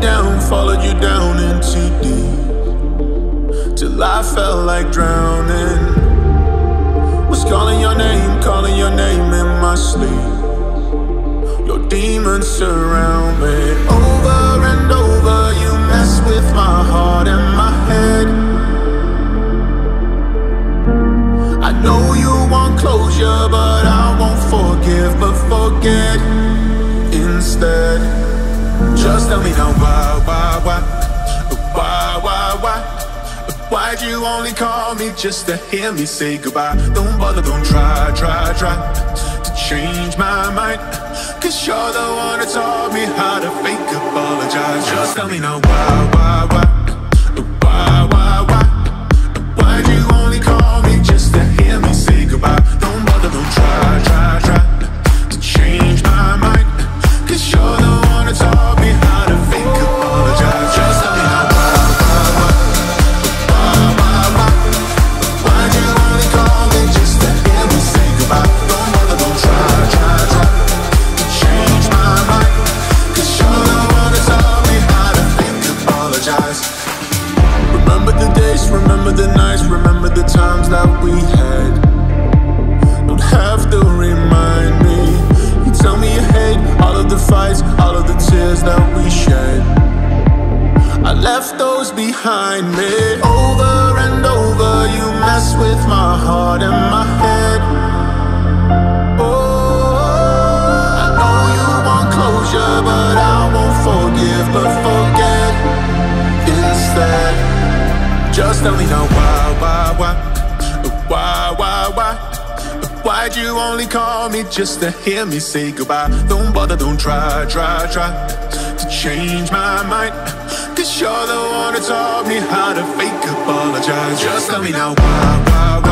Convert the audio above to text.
down, followed you down into deep. Till I felt like drowning. Was calling your name, calling your name in my sleep. Your demons surround me. Over and over, you mess with my heart and my head. I know you want closure, but I won't forgive, but forget tell me now why, why, why, why, why, why? Why'd you only call me just to hear me say goodbye? Don't bother, don't try, try, try to change my mind. Cause you're the one that taught me how to fake apologize. Just tell me now why, why, why? Apologize. Remember the days, remember the nights, remember the times that we had. Don't have to remind me. You tell me you hate all of the fights, all of the tears that we shed. I left those behind me. Over and over, you mess with my heart and my head. Just tell me now why, why, why, why, why, why? Why'd you only call me just to hear me say goodbye? Don't bother, don't try, try, try to change my mind. Cause you're the one that taught me how to fake apologize. Just tell me now why, why, why?